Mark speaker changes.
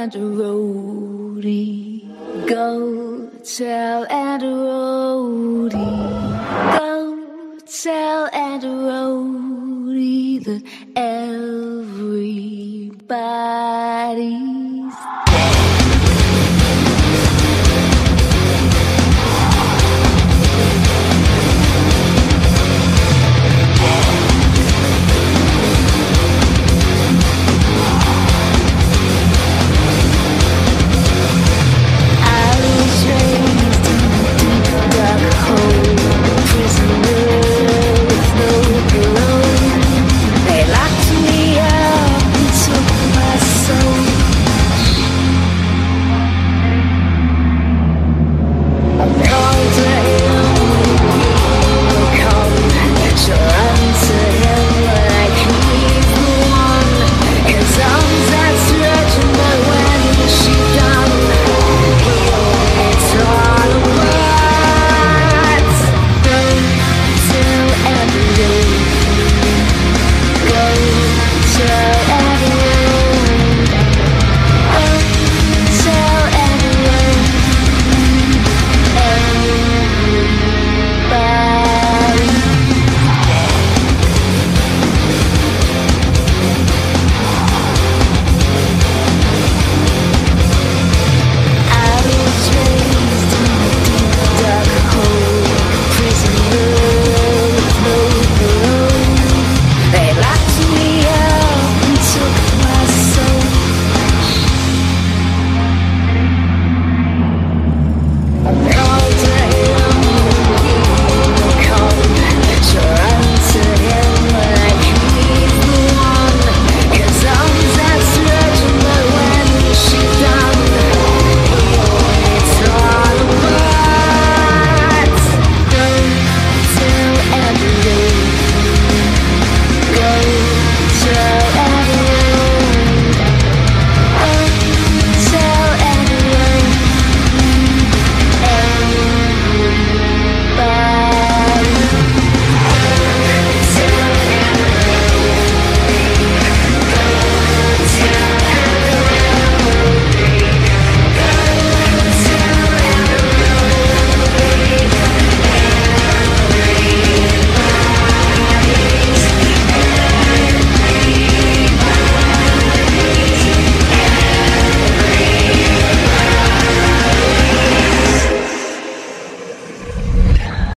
Speaker 1: and roadie, Go tell and roadie, Go tell and Rhodey that everybody